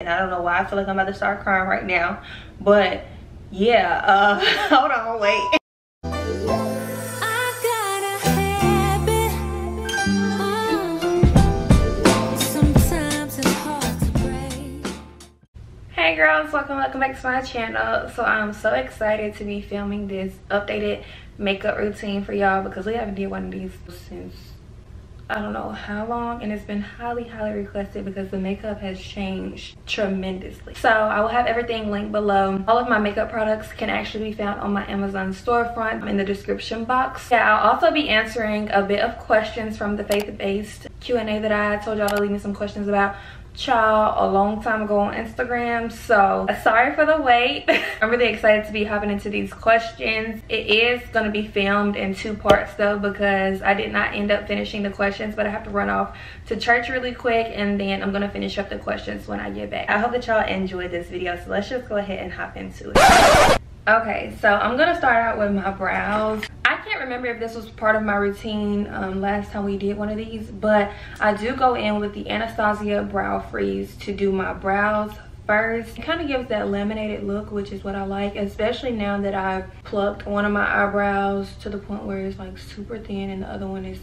and I don't know why I feel like I'm about to start crying right now. But yeah, uh, hold on, wait. Hey girls, welcome, welcome back to my channel. So I'm so excited to be filming this updated makeup routine for y'all because we haven't did one of these since I don't know how long and it's been highly highly requested because the makeup has changed tremendously. So I will have everything linked below. All of my makeup products can actually be found on my Amazon storefront in the description box. Yeah, I'll also be answering a bit of questions from the faith-based Q&A that I told y'all to leave me some questions about child a long time ago on Instagram. So uh, sorry for the wait. I'm really excited to be hopping into these questions. It is to be filmed in two parts though because I did not end up finishing the questions but I have to run off to church really quick and then I'm to finish up the questions when I get back. I hope that y'all enjoyed this video so let's just go ahead and hop into it. Okay, so I'm gonna start out with my brows. I can't remember if this was part of my routine um, last time we did one of these, but I do go in with the Anastasia Brow Freeze to do my brows first. It kind of gives that laminated look, which is what I like, especially now that I've plucked one of my eyebrows to the point where it's like super thin and the other one is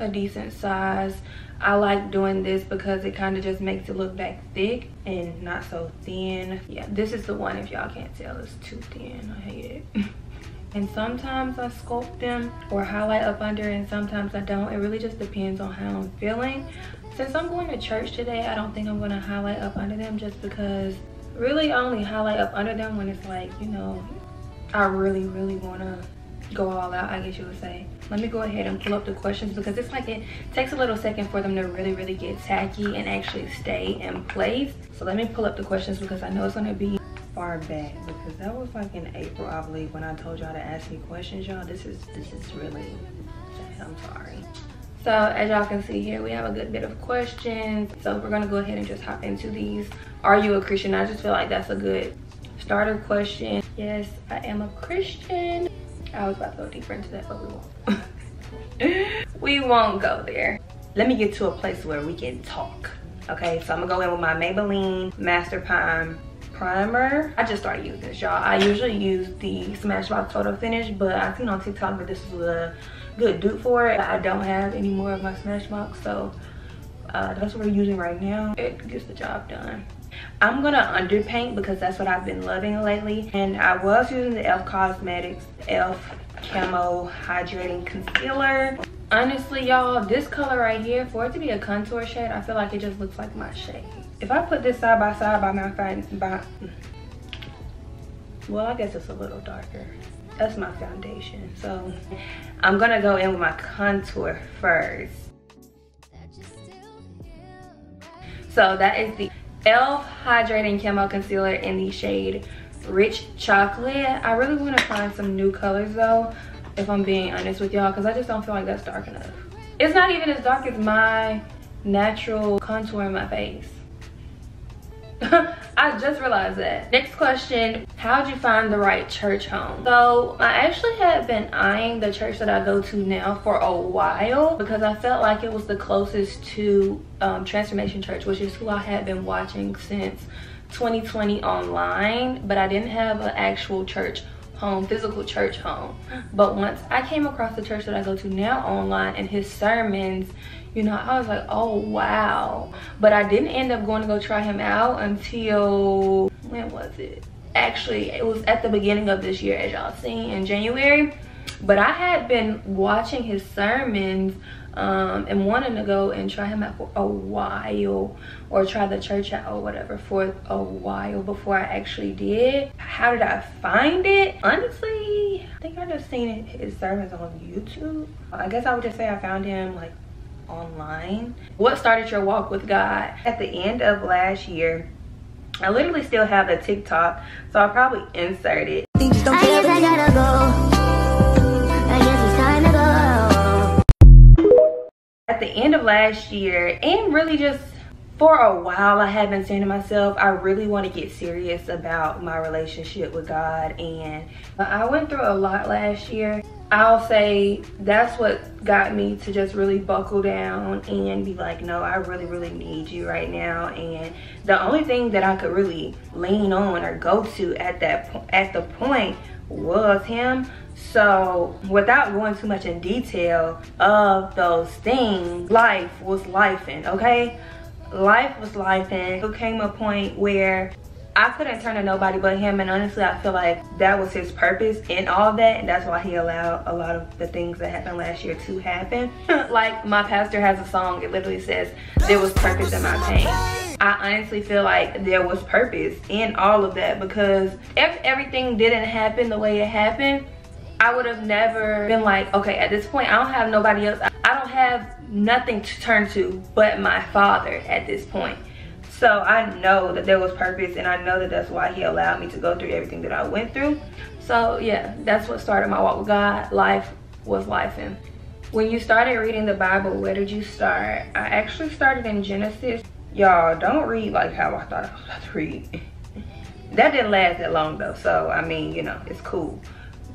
a decent size. I like doing this because it kind of just makes it look back thick and not so thin. Yeah, this is the one if y'all can't tell. It's too thin. I hate it. and sometimes I sculpt them or highlight up under and sometimes I don't. It really just depends on how I'm feeling. Since I'm going to church today, I don't think I'm going to highlight up under them just because really I only highlight up under them when it's like, you know, I really, really want to go all out i guess you would say let me go ahead and pull up the questions because it's like it takes a little second for them to really really get tacky and actually stay in place. So let me pull up the questions because i know it's going to be far back because that was like in april i believe when i told y'all to ask me questions y'all. This is this is really i'm sorry. So as y'all can see here we have a good bit of questions. So we're gonna go ahead and just hop into these. Are you a christian? I just feel like that's a good starter question. Yes i am a christian I was about to go deeper into that, but we won't. we won't go there. Let me get to a place where we can talk. Okay, so I'm gonna go in with my Maybelline Master Prime primer. I just started using this, y'all. I usually use the Smashbox Photo Finish, but I seen on TikTok that this is a good dupe for it. I don't have any more of my Smashbox, so uh, that's what we're using right now. It gets the job done. I'm gonna underpaint because that's what I've been loving lately. And I was using the e.l.f. Cosmetics e.l.f. Camo Hydrating Concealer. Honestly, y'all, this color right here, for it to be a contour shade, I feel like it just looks like my shade. If I put this side by side by my by, well, I guess it's a little darker. That's my foundation. So I'm gonna go in with my contour first. So that is the e.l.f. Hydrating Camo Concealer in the shade Rich Chocolate. I really want to find some new colors though, if I'm being honest with y'all, because I just don't feel like that's dark enough. It's not even as dark as my natural contour in my face. I just realized that. Next question, how'd you find the right church home? So I actually had been eyeing the church that I go to now for a while because I felt like it was the closest to um, Transformation Church, which is who I had been watching since 2020 online, but I didn't have an actual church home, physical church home. But once I came across the church that I go to now online and his sermons, you know, I was like, oh wow. But I didn't end up going to go try him out until, when was it? Actually, it was at the beginning of this year, as y'all seen, in January. But I had been watching his sermons um, and wanting to go and try him out for a while or try the church out or whatever for a while before I actually did. How did I find it? Honestly, I think I just seen his sermons on YouTube. I guess I would just say I found him like online. What started your walk with God? At the end of last year, I literally still have the TikTok, so I'll probably insert it. at the end of last year and really just for a while I have been saying to myself I really want to get serious about my relationship with God and I went through a lot last year I'll say that's what got me to just really buckle down and be like, no, I really, really need you right now. And the only thing that I could really lean on or go to at that at the point was him. So without going too much in detail of those things, life was lifing, okay? Life was lifing. It came a point where I couldn't turn to nobody but him and honestly I feel like that was his purpose in all that and that's why he allowed a lot of the things that happened last year to happen. like my pastor has a song, it literally says, there was purpose in my pain. I honestly feel like there was purpose in all of that because if everything didn't happen the way it happened, I would have never been like, okay, at this point, I don't have nobody else. I don't have nothing to turn to but my father at this point. So I know that there was purpose and I know that that's why he allowed me to go through everything that I went through. So yeah, that's what started my walk with God. Life was life and when you started reading the Bible, where did you start? I actually started in Genesis. Y'all, don't read like how I thought I was about to read. that didn't last that long though, so I mean, you know, it's cool.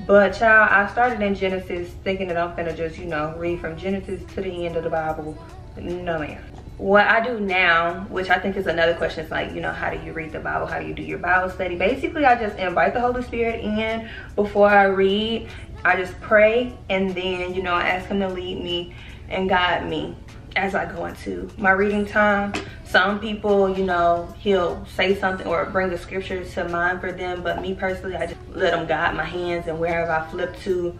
But child, I started in Genesis thinking that I'm gonna just, you know, read from Genesis to the end of the Bible. No ma'am what I do now, which I think is another question, is like, you know, how do you read the Bible? How do you do your Bible study? Basically, I just invite the Holy Spirit in before I read. I just pray and then, you know, I ask him to lead me and guide me as I go into my reading time. Some people, you know, he'll say something or bring the scripture to mind for them, but me personally, I just let him guide my hands and wherever I flip to,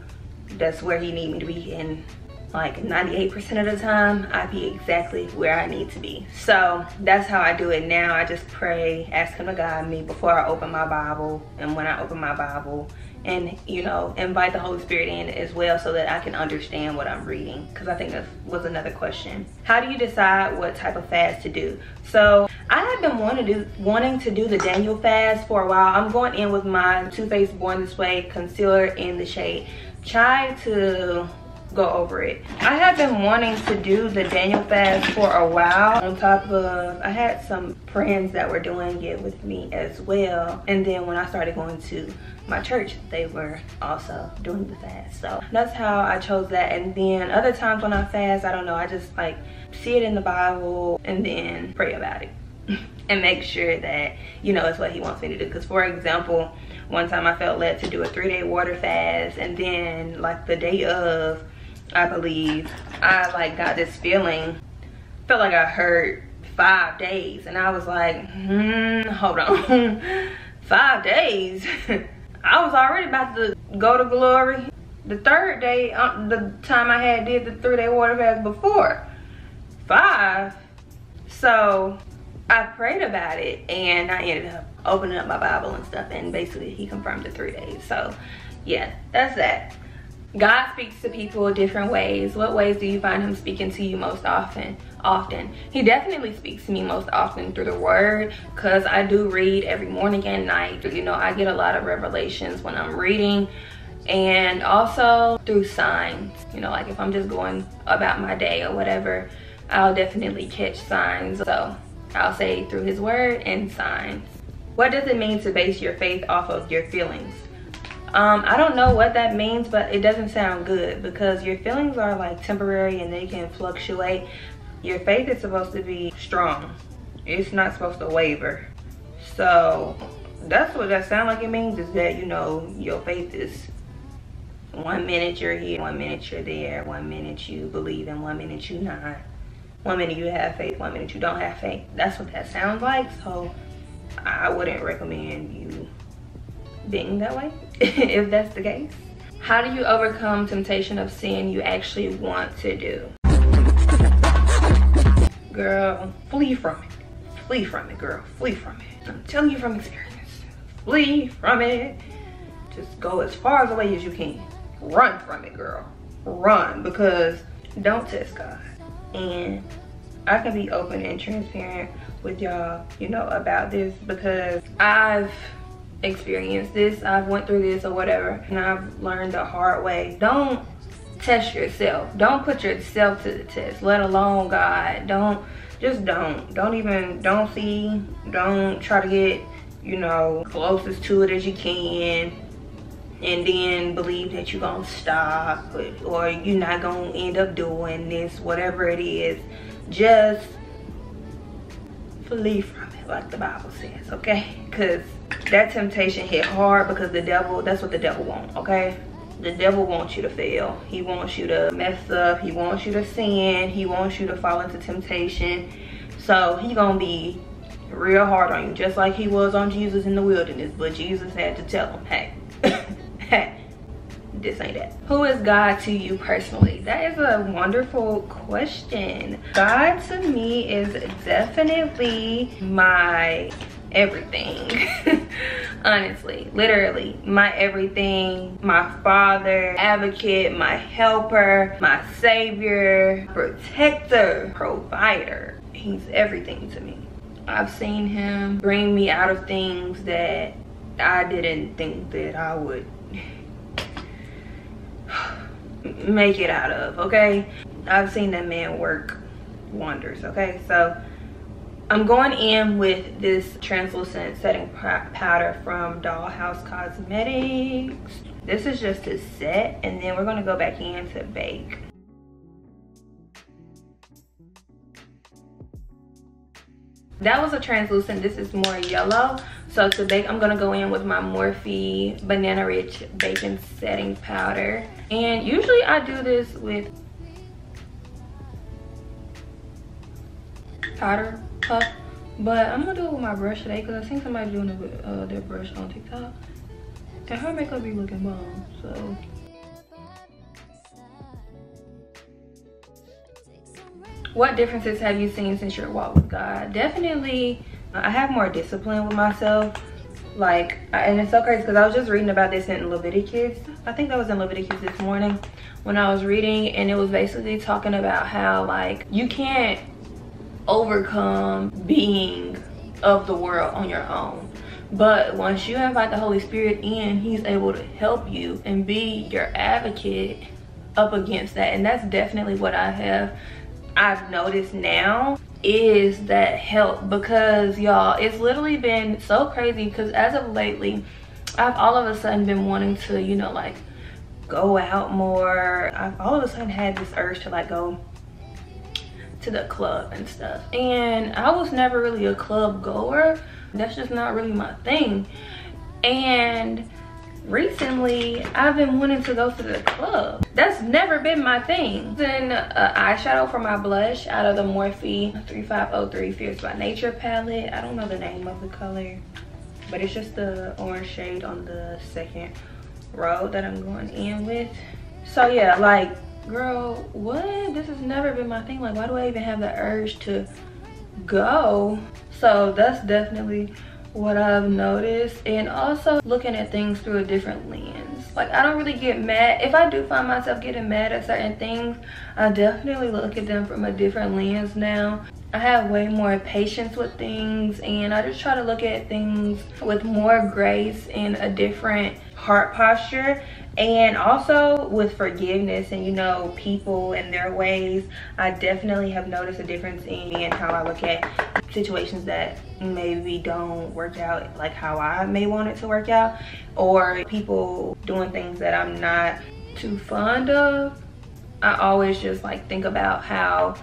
that's where he need me to be. And like 98% of the time I be exactly where I need to be. So that's how I do it now. I just pray, ask him to guide me before I open my Bible and when I open my Bible and you know invite the Holy Spirit in as well so that I can understand what I'm reading because I think that was another question. How do you decide what type of fast to do? So I have been wanting to do, wanting to do the Daniel fast for a while. I'm going in with my Too Faced Born This Way concealer in the shade Chai to go over it. I have been wanting to do the Daniel fast for a while on top of, I had some friends that were doing it with me as well. And then when I started going to my church, they were also doing the fast. So that's how I chose that. And then other times when I fast, I don't know, I just like see it in the Bible and then pray about it. and make sure that you know it's what he wants me to do because for example one time i felt led to do a three-day water fast and then like the day of I believe, I like got this feeling, felt like I heard five days and I was like, hmm, hold on, five days? I was already about to go to glory. The third day, uh, the time I had did the three day water fast before, five. So I prayed about it and I ended up opening up my Bible and stuff and basically he confirmed the three days. So yeah, that's that. God speaks to people different ways. What ways do you find him speaking to you most often? Often. He definitely speaks to me most often through the word because I do read every morning and night. You know, I get a lot of revelations when I'm reading and also through signs. You know, like if I'm just going about my day or whatever, I'll definitely catch signs. So I'll say through his word and signs. What does it mean to base your faith off of your feelings? Um, I don't know what that means, but it doesn't sound good because your feelings are like temporary and they can fluctuate. Your faith is supposed to be strong. It's not supposed to waver. So that's what that sound like it means is that, you know, your faith is one minute you're here, one minute you're there, one minute you believe and one minute you not. One minute you have faith, one minute you don't have faith. That's what that sounds like. So I wouldn't recommend you being that way, if that's the case. How do you overcome temptation of sin you actually want to do? Girl, flee from it. Flee from it, girl. Flee from it. I'm telling you from experience. Flee from it. Just go as far away as you can. Run from it, girl. Run because don't test God. And I can be open and transparent with y'all, you know, about this because I've experienced this i've went through this or whatever and i've learned the hard way. Don't test yourself. Don't put yourself to the test let alone god. Don't just don't. Don't even don't see don't try to get you know closest to it as you can and then believe that you're gonna stop or you're not gonna end up doing this whatever it is. Just flee from it like the bible says okay? Because that temptation hit hard because the devil that's what the devil wants okay the devil wants you to fail he wants you to mess up he wants you to sin he wants you to fall into temptation so he gonna be real hard on you just like he was on jesus in the wilderness but jesus had to tell him hey hey, this ain't it. Who is God to you personally? That is a wonderful question. God to me is definitely my everything. Honestly, literally, my everything, my father, advocate, my helper, my savior, protector, provider. He's everything to me. I've seen him bring me out of things that I didn't think that I would make it out of, okay? I've seen that man work wonders, okay? So I'm going in with this translucent setting powder from Dollhouse Cosmetics. This is just to set and then we're gonna go back in to bake. That was a translucent, this is more yellow. So to bake, I'm gonna go in with my Morphe Banana Rich Baking Setting Powder. And usually I do this with powder puff, but I'm gonna do it with my brush today because I seen somebody doing it with uh, their brush on TikTok. And her makeup be looking bomb, so. What differences have you seen since your walk with God? Definitely I have more discipline with myself. Like, and it's so crazy because I was just reading about this in Leviticus. I think that was in Leviticus this morning when I was reading and it was basically talking about how like you can't overcome being of the world on your own. But once you invite the Holy Spirit in, he's able to help you and be your advocate up against that. And that's definitely what I have I've noticed now is that help because y'all it's literally been so crazy because as of lately I've all of a sudden been wanting to you know like go out more I've all of a sudden had this urge to like go to the club and stuff and I was never really a club goer that's just not really my thing and recently I've been wanting to go to the club. That's never been my thing. Then eyeshadow for my blush out of the Morphe 3503 Fierce by Nature palette. I don't know the name of the color, but it's just the orange shade on the second row that I'm going in with. So yeah, like, girl, what? This has never been my thing. Like, why do I even have the urge to go? So that's definitely what I've noticed and also looking at things through a different lens. Like I don't really get mad. If I do find myself getting mad at certain things, I definitely look at them from a different lens now. I have way more patience with things and I just try to look at things with more grace and a different heart posture and also with forgiveness and you know people and their ways i definitely have noticed a difference in me and how i look at situations that maybe don't work out like how i may want it to work out or people doing things that i'm not too fond of. I always just like think about how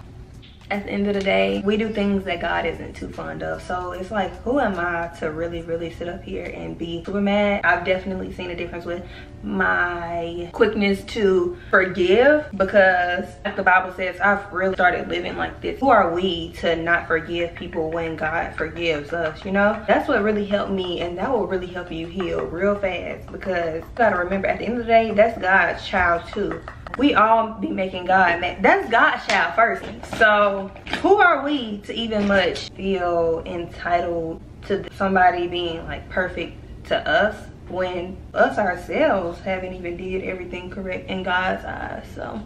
at the end of the day, we do things that God isn't too fond of. So it's like, who am I to really, really sit up here and be super mad? I've definitely seen a difference with my quickness to forgive because like the Bible says, I've really started living like this. Who are we to not forgive people when God forgives us, you know? That's what really helped me and that will really help you heal real fast because you gotta remember at the end of the day, that's God's child too we all be making God mad. That's God's child first. So who are we to even much feel entitled to somebody being like perfect to us when us ourselves haven't even did everything correct in God's eyes. So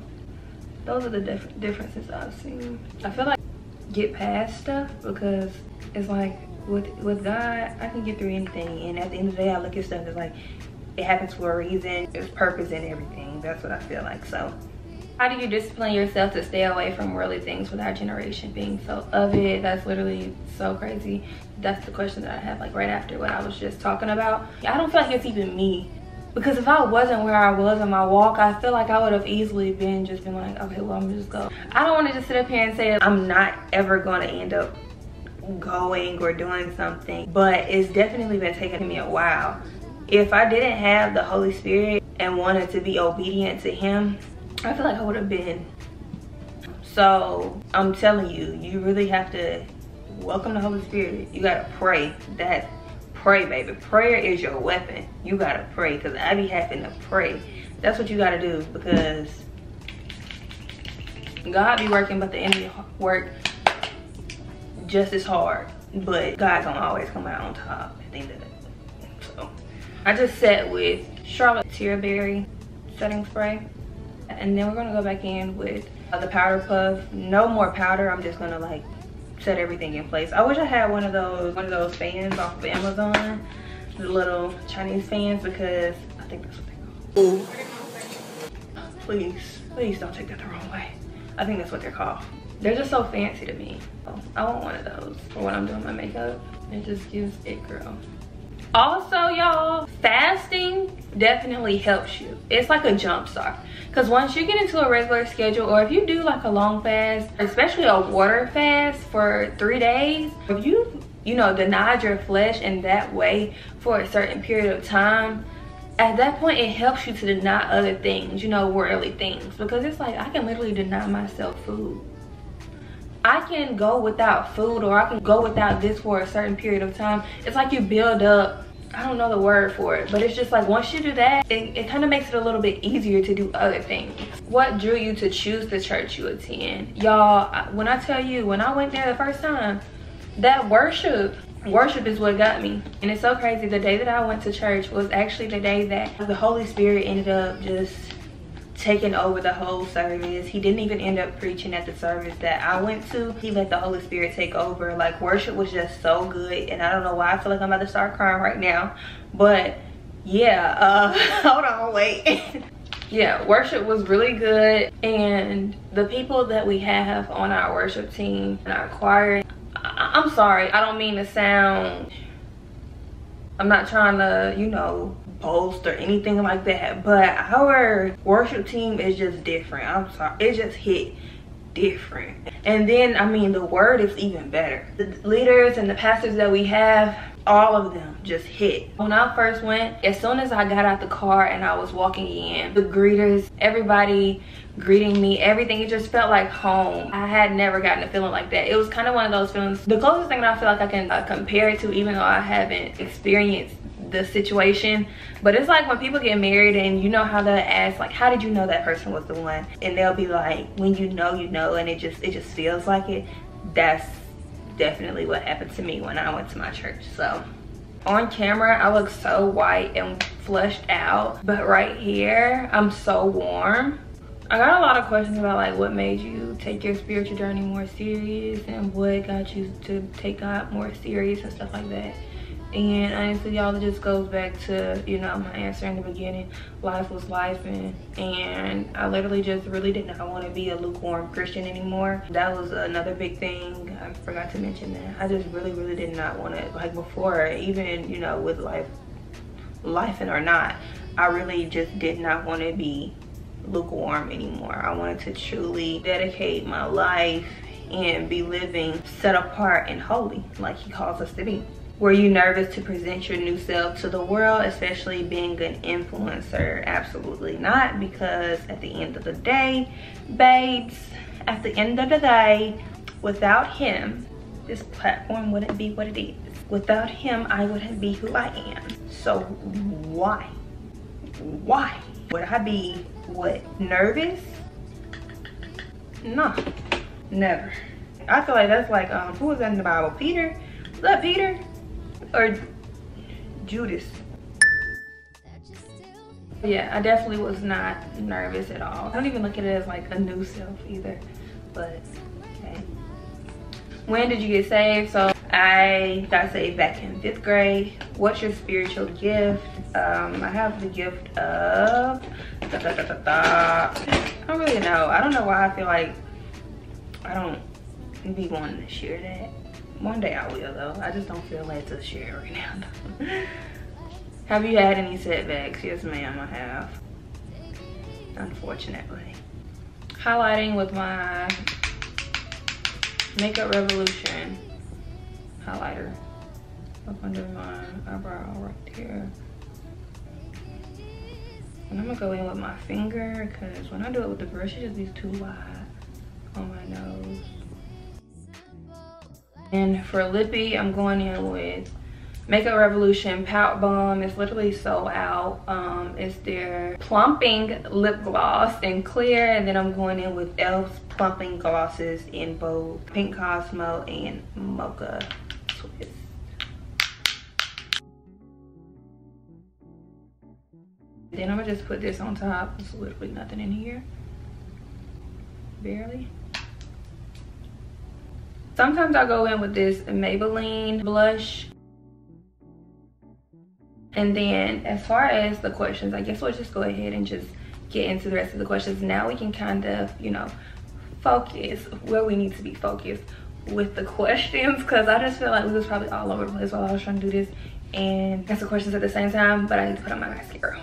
those are the diff differences I've seen. I feel like get past stuff because it's like with with God, I can get through anything. And at the end of the day, I look at stuff as like it happens for a reason. There's purpose in everything. That's what I feel like. So how do you discipline yourself to stay away from worldly things with our generation being so of it? That's literally so crazy. That's the question that I have like right after what I was just talking about. I don't feel like it's even me because if I wasn't where I was in my walk, I feel like I would have easily been just been like, okay, well, I'm just go. I don't want to just sit up here and say I'm not ever going to end up going or doing something, but it's definitely been taking me a while. If I didn't have the Holy Spirit and wanted to be obedient to him, I feel like I would have been. So I'm telling you, you really have to welcome the Holy Spirit. You gotta pray that pray, baby. Prayer is your weapon. You gotta pray because I be having to pray. That's what you gotta do because God be working, but the enemy work just as hard. But God's gonna always come out on top at the end of it. I just set with Charlotte Tilbury setting spray. And then we're gonna go back in with uh, the powder puff. No more powder. I'm just gonna like set everything in place. I wish I had one of those one of those fans off of Amazon, the little Chinese fans because I think that's what they call. Please, please don't take that the wrong way. I think that's what they're called. They're just so fancy to me. I want one of those for when I'm doing my makeup. It just gives it girl also y'all fasting definitely helps you. It's like a jump start. Because once you get into a regular schedule or if you do like a long fast especially a water fast for three days if you you know denied your flesh in that way for a certain period of time at that point it helps you to deny other things you know worldly things. Because it's like i can literally deny myself food. I can go without food or I can go without this for a certain period of time. It's like you build up I don't know the word for it, but it's just like once you do that, it, it kind of makes it a little bit easier to do other things. What drew you to choose the church you attend? Y'all, when I tell you, when I went there the first time, that worship, worship is what got me. And it's so crazy, the day that I went to church was actually the day that the Holy Spirit ended up just taking over the whole service. He didn't even end up preaching at the service that I went to. He let the Holy Spirit take over. Like worship was just so good. And I don't know why I feel like I'm about to start crying right now. But yeah, uh, hold on, wait. yeah, worship was really good. And the people that we have on our worship team and our choir, I I'm sorry, I don't mean to sound, I'm not trying to, you know, post or anything like that but our worship team is just different. I'm sorry it just hit different. And then i mean the word is even better. The leaders and the pastors that we have all of them just hit. When i first went as soon as i got out the car and i was walking in the greeters everybody greeting me everything it just felt like home. I had never gotten a feeling like that. It was kind of one of those feelings. The closest thing that i feel like i can uh, compare it to even though i haven't experienced the situation. But it's like when people get married and you know how they ask like how did you know that person was the one? And they'll be like when you know you know. And it just it just feels like it. That's definitely what happened to me when i went to my church. So on camera i look so white and flushed out. But right here i'm so warm. I got a lot of questions about like what made you take your spiritual journey more serious and what got you to take God more serious and stuff like that and honestly y'all it just goes back to you know my answer in the beginning. Life was life and and i literally just really did not want to be a lukewarm christian anymore. That was another big thing. I forgot to mention that. I just really really did not want to like before even you know with life life and or not i really just did not want to be lukewarm anymore. I wanted to truly dedicate my life and be living set apart and holy like he calls us to be were you nervous to present your new self to the world, especially being an influencer? Absolutely not, because at the end of the day, babes, at the end of the day, without him, this platform wouldn't be what it is. Without him, I wouldn't be who I am. So why? Why? Would I be, what, nervous? No, never. I feel like that's like, um, who was that in the Bible? Peter? Was that Peter? Or Judas. Yeah, I definitely was not nervous at all. I don't even look at it as like a new self either, but okay. When did you get saved? So I got saved back in fifth grade. What's your spiritual gift? Um, I have the gift of, da, da, da, I don't really know. I don't know why I feel like I don't be wanting to share that. One day I will though. I just don't feel like to share right now. Have you had any setbacks? Yes, ma'am, I have. Unfortunately. Highlighting with my Makeup Revolution highlighter up under my eyebrow right here. And I'm gonna go in with my finger because when I do it with the brush, it just gets too wide on my nose. And for lippy, I'm going in with Makeup Revolution Pout Bomb. It's literally sold out. Um, it's their plumping lip gloss in clear. And then I'm going in with e.l.f.'s plumping glosses in both Pink Cosmo and Mocha Twist. Then I'm gonna just put this on top. There's literally nothing in here. Barely. Sometimes I go in with this Maybelline blush. And then as far as the questions, I guess we'll just go ahead and just get into the rest of the questions. Now we can kind of, you know, focus where we need to be focused with the questions because I just feel like we was probably all over the place while I was trying to do this and answer questions at the same time, but I need to put on my mascara.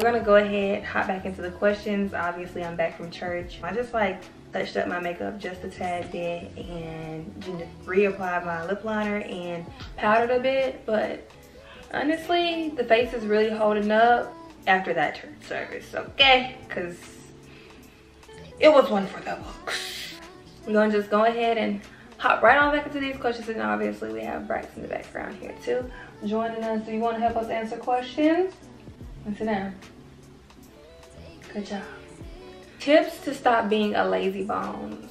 We're gonna go ahead, hop back into the questions. Obviously, I'm back from church. I just like touched up my makeup just a tad bit and reapplied my lip liner and powdered a bit. But honestly, the face is really holding up after that church service, okay? Because it was one for the books. We're gonna just go ahead and hop right on back into these questions. And obviously, we have Brax in the background here too, joining us. Do you wanna help us answer questions? And sit down. Good job. Tips to stop being a lazy bones.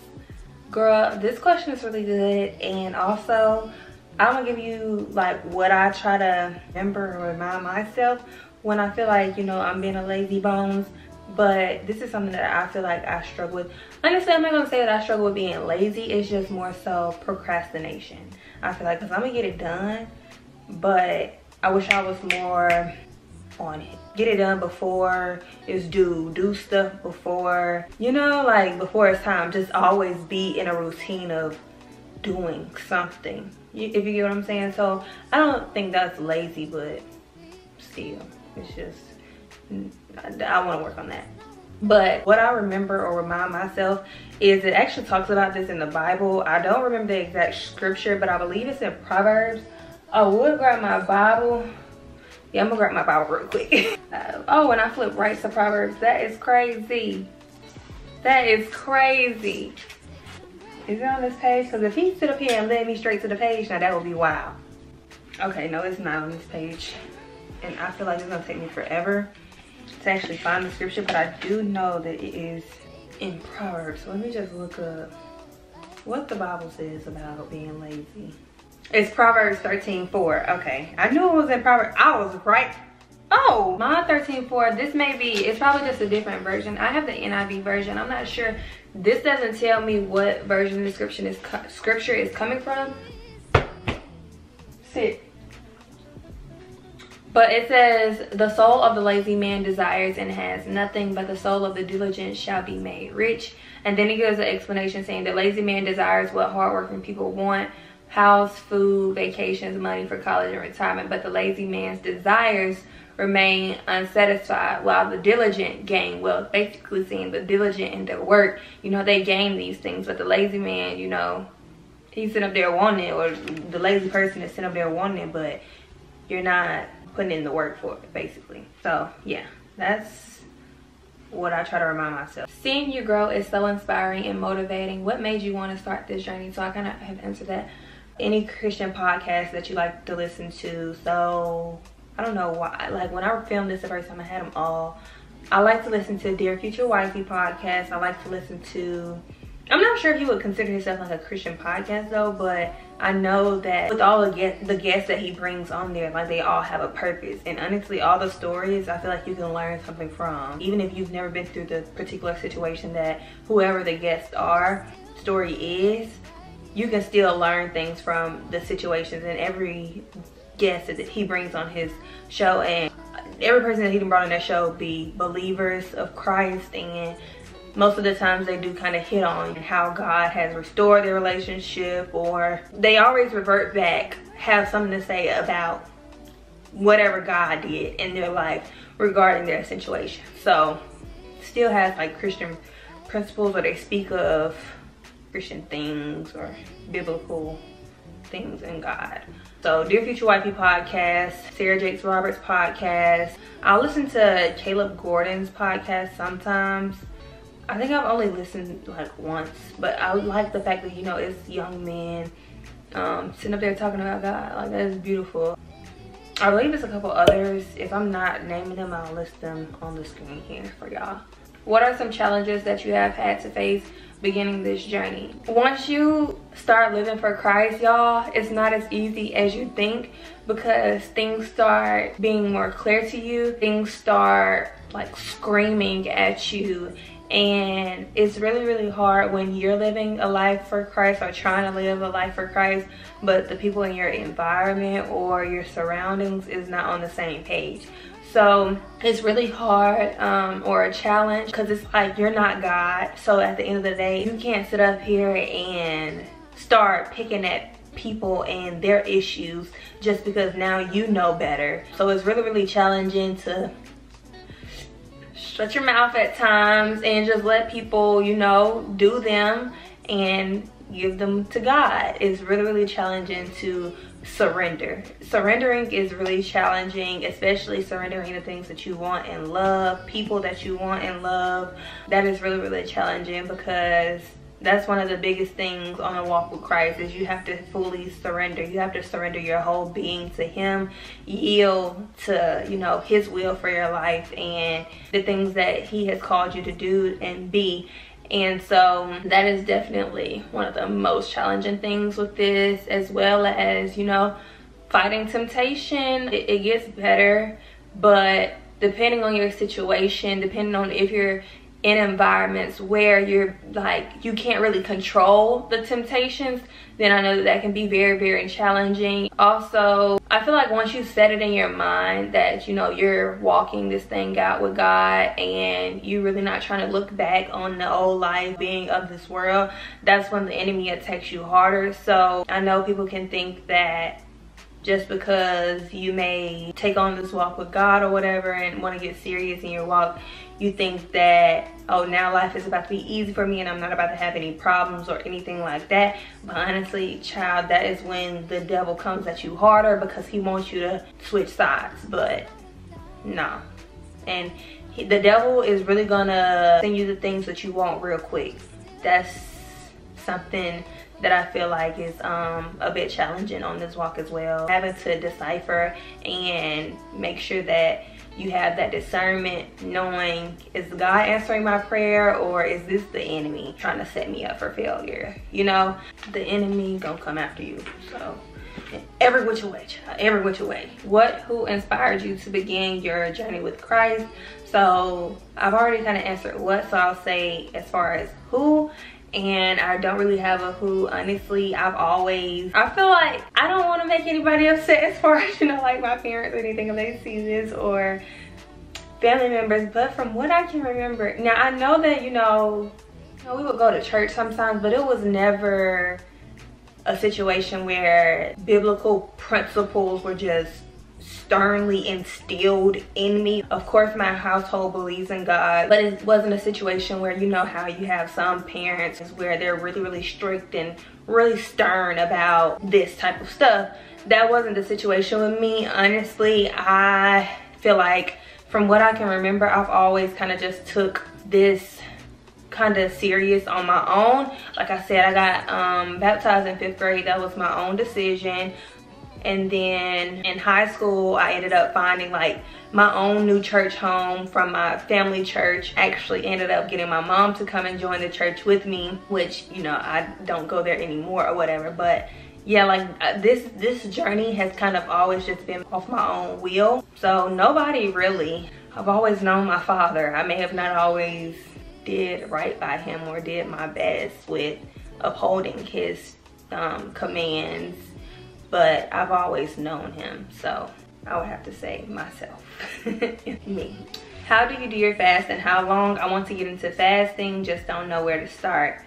Girl, this question is really good. And also, I'm gonna give you like what I try to remember or remind myself when I feel like, you know, I'm being a lazy bones. But this is something that I feel like I struggle with. Honestly, I'm not gonna say that I struggle with being lazy. It's just more so procrastination. I feel like, cause I'm gonna get it done, but I wish I was more on it. Get it done before it's due. Do stuff before, you know, like before it's time. Just always be in a routine of doing something. If you get what I'm saying. So I don't think that's lazy, but still, it's just, I, want to work on that. But what I remember or remind myself is it actually talks about this in the Bible. I don't remember the exact scripture, but I believe it's in Proverbs. I would grab my Bible yeah, I'm gonna grab my Bible real quick. uh, oh, and I flip right to Proverbs. That is crazy. That is crazy. Is it on this page? Because if he sit up here and led me straight to the page, now that would be wild. Okay, no, it's not on this page. And I feel like it's gonna take me forever to actually find the scripture, but I do know that it is in Proverbs. Let me just look up what the Bible says about being lazy. It's Proverbs 13, 4. Okay. I knew it was in Proverbs. I was right. Oh, my 13, 4. This may be, it's probably just a different version. I have the NIV version. I'm not sure. This doesn't tell me what version the scripture is, scripture is coming from. Sit. But it says, the soul of the lazy man desires and has nothing, but the soul of the diligent shall be made rich. And then he gives an explanation saying the lazy man desires what hardworking people want, house, food, vacations, money for college and retirement, but the lazy man's desires remain unsatisfied while the diligent gain wealth. Basically seeing the diligent in their work, you know, they gain these things, but the lazy man, you know, he's sitting up there wanting it, or the lazy person is sitting up there wanting it, but you're not putting in the work for it, basically. So, yeah, that's what I try to remind myself. Seeing you grow is so inspiring and motivating. What made you want to start this journey? So I kind of have answered that any Christian podcast that you like to listen to. So I don't know why. Like when I filmed this the first time, I had them all. I like to listen to Dear Future Wifey podcast. I like to listen to. I'm not sure if you would consider yourself like a Christian podcast though, but I know that with all the guests, the guests that he brings on there, like they all have a purpose. And honestly, all the stories, I feel like you can learn something from. Even if you've never been through the particular situation that whoever the guests are, story is, you can still learn things from the situations and every guest that he brings on his show and every person that he brought on that show be believers of Christ and most of the times they do kind of hit on how God has restored their relationship or they always revert back, have something to say about whatever God did in their life regarding their situation. So still has like Christian principles or they speak of Christian things or biblical things in God. So Dear Future Wifey podcast, Sarah Jakes Roberts podcast. I'll listen to Caleb Gordon's podcast sometimes. I think I've only listened like once, but I like the fact that, you know, it's young men um, sitting up there talking about God. Like that is beautiful. I believe there's a couple others. If I'm not naming them, I'll list them on the screen here for y'all. What are some challenges that you have had to face beginning this journey? Once you start living for Christ, y'all, it's not as easy as you think because things start being more clear to you. Things start like screaming at you and it's really really hard when you're living a life for christ or trying to live a life for christ but the people in your environment or your surroundings is not on the same page so it's really hard um, or a challenge because it's like you're not God. So at the end of the day, you can't sit up here and start picking at people and their issues just because now you know better. So it's really, really challenging to shut your mouth at times and just let people, you know, do them and give them to God. It's really, really challenging to surrender. Surrendering is really challenging, especially surrendering the things that you want and love, people that you want and love. That is really, really challenging because that's one of the biggest things on a walk with Christ is you have to fully surrender. You have to surrender your whole being to him, yield to, you know, his will for your life and the things that he has called you to do and be and so that is definitely one of the most challenging things with this as well as you know fighting temptation. It, it gets better but depending on your situation depending on if you're in environments where you're like you can't really control the temptations then i know that that can be very very challenging. Also i feel like once you set it in your mind that you know you're walking this thing out with god and you're really not trying to look back on the old life being of this world that's when the enemy attacks you harder. So i know people can think that just because you may take on this walk with God or whatever and want to get serious in your walk, you think that, oh, now life is about to be easy for me and I'm not about to have any problems or anything like that. But honestly, child, that is when the devil comes at you harder because he wants you to switch sides. But no. And he, the devil is really gonna send you the things that you want real quick. That's something that I feel like is um, a bit challenging on this walk as well. Having to decipher and make sure that you have that discernment knowing is God answering my prayer or is this the enemy trying to set me up for failure? You know, the enemy gonna come after you. So every which way, every which way. What, who inspired you to begin your journey with Christ? So I've already kind of answered what, so I'll say as far as who and I don't really have a who honestly. I've always I feel like I don't want to make anybody upset as far as you know like my parents or anything if they see this or family members but from what I can remember now I know that you know, you know we would go to church sometimes but it was never a situation where biblical principles were just sternly instilled in me. Of course, my household believes in God, but it wasn't a situation where you know how you have some parents where they're really, really strict and really stern about this type of stuff. That wasn't the situation with me. Honestly, I feel like from what I can remember, I've always kind of just took this kind of serious on my own. Like I said, I got um, baptized in fifth grade. That was my own decision and then in high school i ended up finding like my own new church home from my family church. Actually ended up getting my mom to come and join the church with me which you know i don't go there anymore or whatever. But yeah like uh, this this journey has kind of always just been off my own wheel so nobody really i've always known my father. I may have not always did right by him or did my best with upholding his um, commands but I've always known him. So I would have to say myself, me. how do you do your fast and how long? I want to get into fasting, just don't know where to start.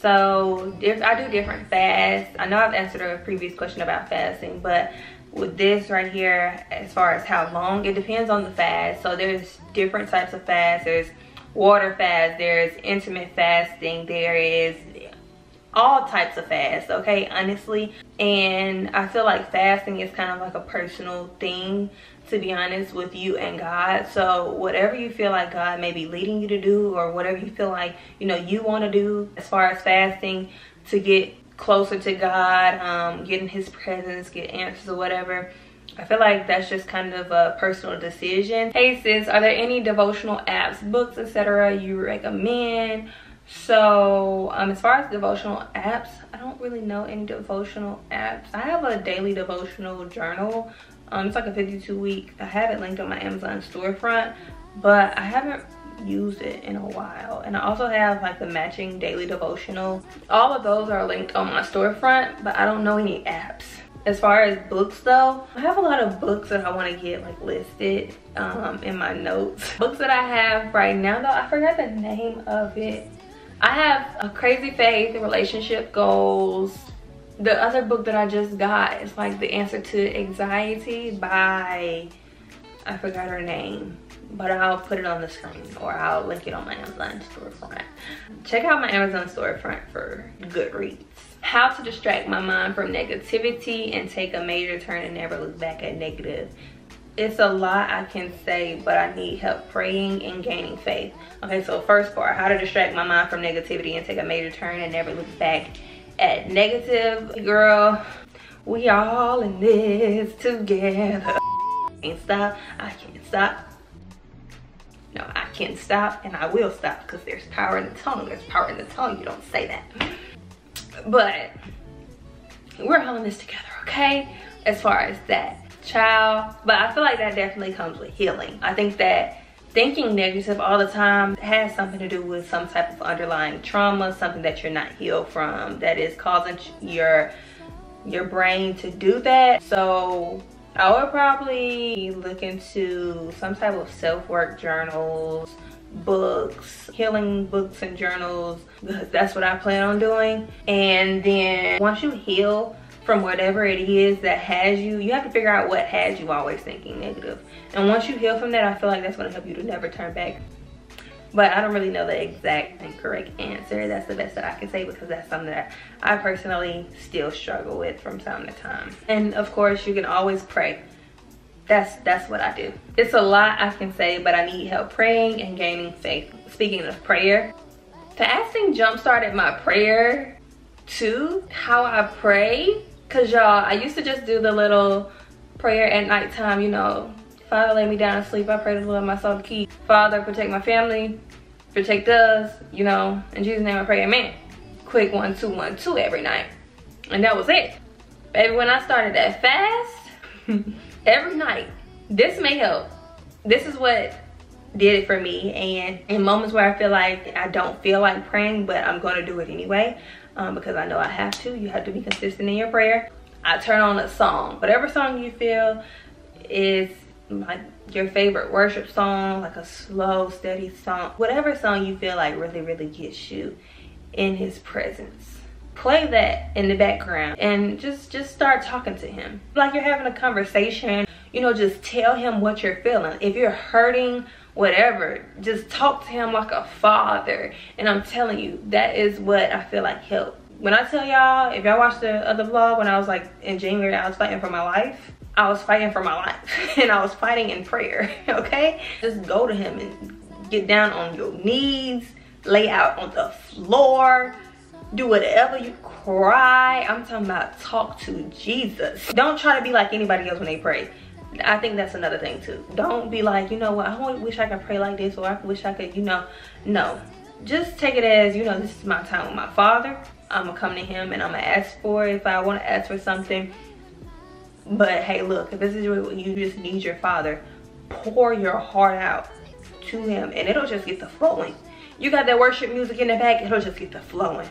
So I do different fasts. I know I've answered a previous question about fasting, but with this right here, as far as how long, it depends on the fast. So there's different types of fasts. There's water fast, there's intermittent fasting, there is all types of fasts okay honestly and i feel like fasting is kind of like a personal thing to be honest with you and god so whatever you feel like god may be leading you to do or whatever you feel like you know you want to do as far as fasting to get closer to god um his presence get answers or whatever I feel like that's just kind of a personal decision. Hey sis, are there any devotional apps, books, etc. you recommend? So um, as far as devotional apps, I don't really know any devotional apps. I have a daily devotional journal. Um, it's like a 52 week. I have it linked on my Amazon storefront, but I haven't used it in a while. And I also have like the matching daily devotional. All of those are linked on my storefront, but I don't know any apps as far as books though i have a lot of books that i want to get like listed um, in my notes books that i have right now though i forgot the name of it i have a crazy faith in relationship goals the other book that i just got is like the answer to anxiety by i forgot her name but I'll put it on the screen or I'll link it on my Amazon storefront. Check out my Amazon storefront for Goodreads how to distract my mind from negativity and take a major turn and never look back at negative it's a lot I can say, but I need help praying and gaining faith. Okay, so first part, how to distract my mind from negativity and take a major turn and never look back at negative. Girl, we all in this together. Can't stop, I can't stop. No, I can't stop and I will stop because there's power in the tongue. There's power in the tongue, you don't say that but we're holding this together okay as far as that child but i feel like that definitely comes with healing. I think that thinking negative all the time has something to do with some type of underlying trauma something that you're not healed from that is causing your your brain to do that. So i would probably look into some type of self-work journals books, healing books and journals, that's what I plan on doing. And then once you heal from whatever it is that has you, you have to figure out what has you always thinking negative. And once you heal from that, I feel like that's gonna help you to never turn back. But I don't really know the exact and correct answer. That's the best that I can say because that's something that I personally still struggle with from time to time. And of course, you can always pray that's that's what I do. It's a lot I can say, but I need help praying and gaining faith. Speaking of prayer, fasting jump started my prayer to how I pray. Cause y'all, I used to just do the little prayer at nighttime, you know, Father lay me down to sleep. I pray to the Lord my soul to keep. Father protect my family, protect us, you know. In Jesus' name I pray, amen. Quick one, two, one, two every night. And that was it. Baby, when I started that fast, every night. This may help. This is what did it for me. And in moments where I feel like I don't feel like praying, but I'm going to do it anyway um, because I know I have to. You have to be consistent in your prayer. I turn on a song. Whatever song you feel is like your favorite worship song, like a slow, steady song. Whatever song you feel like really, really gets you in his presence play that in the background and just just start talking to him like you're having a conversation you know just tell him what you're feeling if you're hurting whatever. Just talk to him like a father. And i'm telling you that is what i feel like help when i tell y'all if y'all watched the other vlog when i was like in january i was fighting for my life. I was fighting for my life. And i was fighting in prayer okay? Just go to him and get down on your knees lay out on the floor do whatever you cry. I'm talking about talk to jesus. Don't try to be like anybody else when they pray i think that's another thing too. Don't be like you know what i wish i could pray like this or i wish i could you know. No. Just take it as you know this is my time with my father. I'm gonna come to him and i'm gonna ask for if i want to ask for something. But hey look if this is what you just need your father pour your heart out to him and it'll just get the flowing. You got that worship music in the back it'll just get the flowing.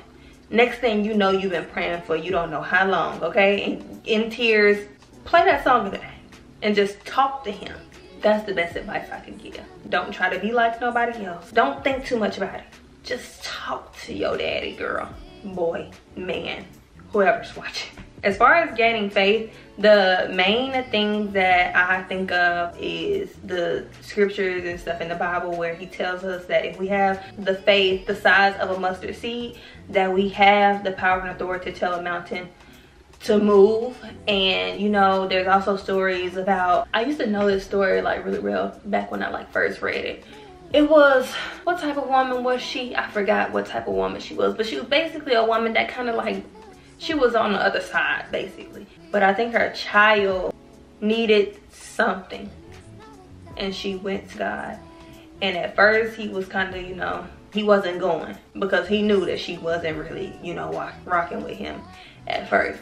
Next thing you know you've been praying for you don't know how long okay? In, in tears play that song today and just talk to him that's the best advice I can give. Don't try to be like nobody else. Don't think too much about it. Just talk to your daddy, girl, boy, man, whoever's watching. As far as gaining faith, the main things that I think of is the scriptures and stuff in the Bible where he tells us that if we have the faith the size of a mustard seed, that we have the power and authority to tell a mountain to move and you know there's also stories about i used to know this story like really real back when i like first read it. It was what type of woman was she? I forgot what type of woman she was but she was basically a woman that kind of like she was on the other side basically. But i think her child needed something and she went to god. And at first he was kind of you know he wasn't going because he knew that she wasn't really you know rocking with him at first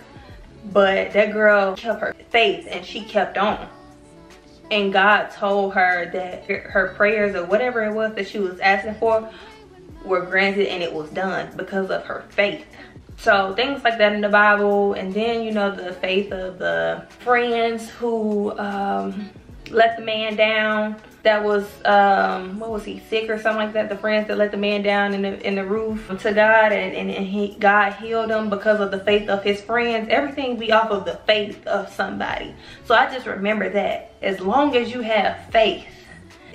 but that girl kept her faith and she kept on. And God told her that her prayers or whatever it was that she was asking for were granted and it was done because of her faith. So things like that in the Bible. And then, you know, the faith of the friends who um, let the man down. That was um what was he sick or something like that? The friends that let the man down in the in the roof to god and, and, and he god healed him because of the faith of his friends. Everything be off of the faith of somebody. So i just remember that. As long as you have faith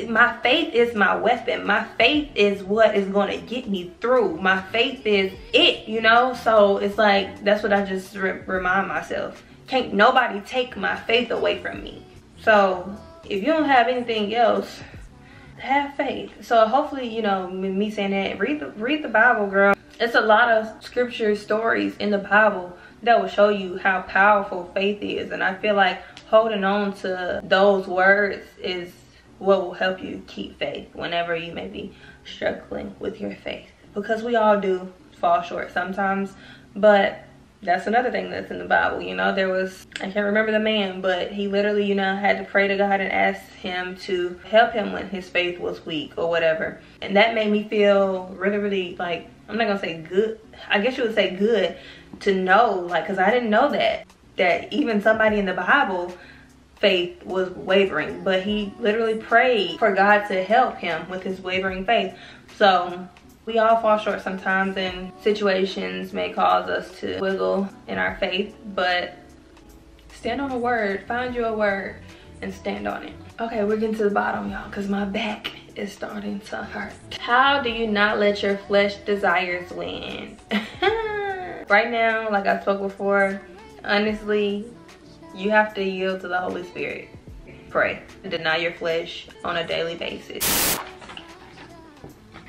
my faith is my weapon. My faith is what is going to get me through. My faith is it you know? So it's like that's what i just re remind myself. Can't nobody take my faith away from me so if you don't have anything else, have faith. So hopefully, you know, me saying that, read the read the Bible, girl. It's a lot of scripture stories in the Bible that will show you how powerful faith is. And I feel like holding on to those words is what will help you keep faith whenever you may be struggling with your faith. Because we all do fall short sometimes. But that's another thing that's in the Bible. You know, there was, I can't remember the man, but he literally, you know, had to pray to God and ask him to help him when his faith was weak or whatever. And that made me feel really, really like, I'm not gonna say good, I guess you would say good to know, like, cause I didn't know that, that even somebody in the Bible, faith was wavering, but he literally prayed for God to help him with his wavering faith. So we all fall short sometimes and situations may cause us to wiggle in our faith, but stand on a word, find you a word and stand on it. Okay, we're getting to the bottom, y'all, because my back is starting to hurt. How do you not let your flesh desires win? right now, like I spoke before, honestly, you have to yield to the Holy Spirit. Pray. Deny your flesh on a daily basis.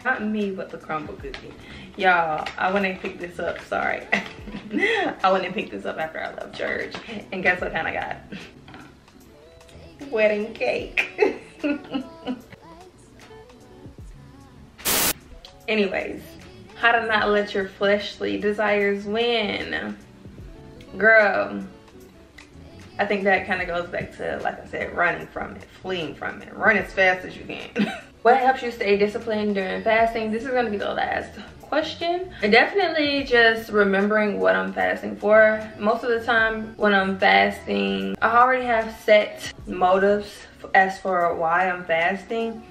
Not me, but the Crumbl cookie. Y'all, I went and picked this up, sorry. I went and picked this up after I left church. And guess what kind I got? Wedding cake. Anyways, how to not let your fleshly desires win. Girl, I think that kind of goes back to, like I said, running from it, fleeing from it. Run as fast as you can. what helps you stay disciplined during fasting? This is gonna be the last question. And definitely just remembering what I'm fasting for. Most of the time when I'm fasting, I already have set motives as for why I'm fasting.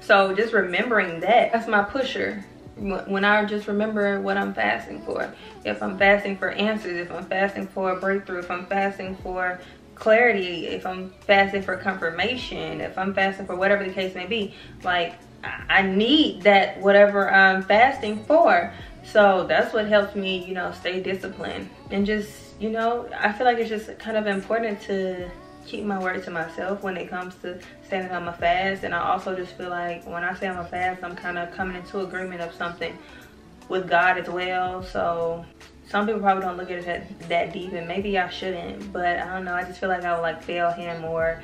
So just remembering that, that's my pusher when I just remember what I'm fasting for. If I'm fasting for answers, if I'm fasting for a breakthrough, if I'm fasting for clarity, if I'm fasting for confirmation, if I'm fasting for whatever the case may be, like I need that whatever I'm fasting for. So that's what helps me, you know, stay disciplined and just, you know, I feel like it's just kind of important to keep my word to myself when it comes to standing on my fast. And I also just feel like when I say I'm a fast, I'm kind of coming into agreement of something with God as well. So some people probably don't look at it that, deep and maybe I shouldn't, but I don't know. I just feel like I would like fail him or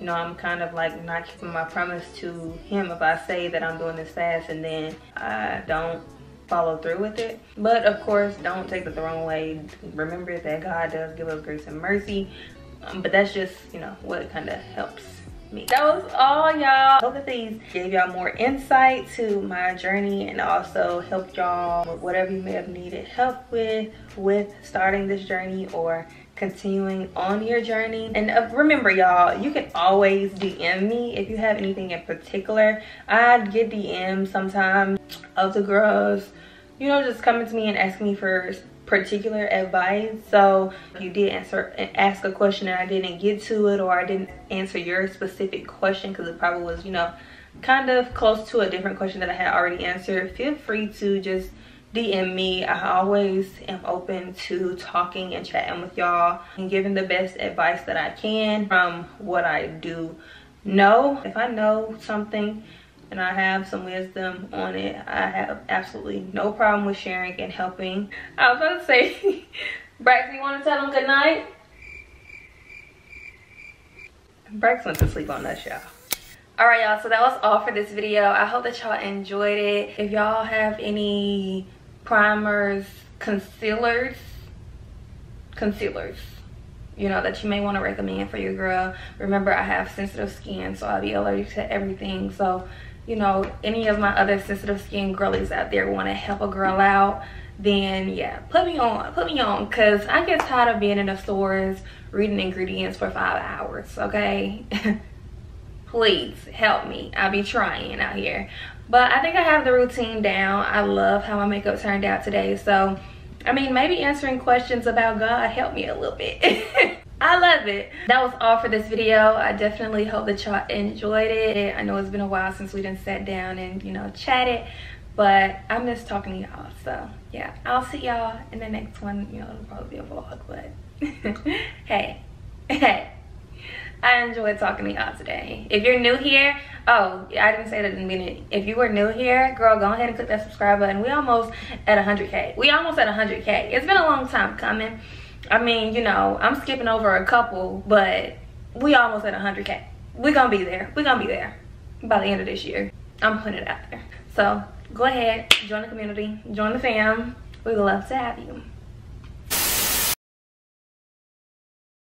you know, I'm kind of like not keeping my promise to him if I say that I'm doing this fast and then I don't follow through with it. But of course, don't take it the wrong way. Remember that God does give us grace and mercy. Um, but that's just, you know, what kind of helps me. That was all y'all. Hope that these gave y'all more insight to my journey and also helped y'all with whatever you may have needed help with with starting this journey or continuing on your journey and uh, remember y'all you can always dm me if you have anything in particular i get dms sometimes of the girls you know just coming to me and asking me for particular advice so if you did answer ask a question and i didn't get to it or i didn't answer your specific question because it probably was you know kind of close to a different question that i had already answered feel free to just DM me. I always am open to talking and chatting with y'all and giving the best advice that I can from what I do know. If I know something and I have some wisdom on it, I have absolutely no problem with sharing and helping. I was about to say, Brax, you want to tell them good night? Brax went to sleep on us, y'all all right y'all so that was all for this video i hope that y'all enjoyed it if y'all have any primers, concealers, concealers, you know, that you may want to recommend for your girl. Remember, I have sensitive skin, so I'll be allergic to everything. So, you know, any of my other sensitive skin girlies out there want to help a girl out, then yeah, put me on, put me on, because I get tired of being in the stores reading ingredients for five hours, okay? please help me. I'll be trying out here. But i think i have the routine down. I love how my makeup turned out today. So i mean maybe answering questions about god helped me a little bit I love it. That was all for this video. I definitely hope that y'all enjoyed it. I know it's been a while since we done sat down and, you know, chatted. But I miss talking to y'all. So, yeah. I'll see y'all in the next one. You know, it'll probably be a vlog. But, hey. Hey. I enjoyed talking to y'all today. If you're new here, oh, I didn't say that in a minute. If you were new here, girl, go ahead and click that subscribe button. We almost at 100K. We almost at 100K. It's been a long time coming. I mean, you know, I'm skipping over a couple, but we almost at 100K. We're gonna be there. We're gonna be there by the end of this year. I'm putting it out there. So go ahead, join the community, join the fam. We would love to have you.